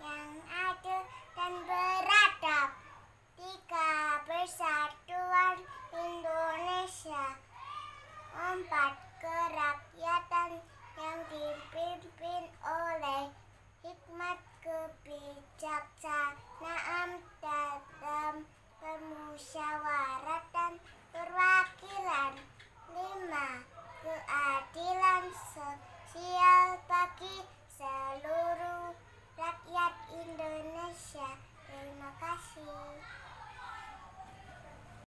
yang adil dan beradab. Tiga persatuan Indonesia. Empat gerak Iya, terima kasih.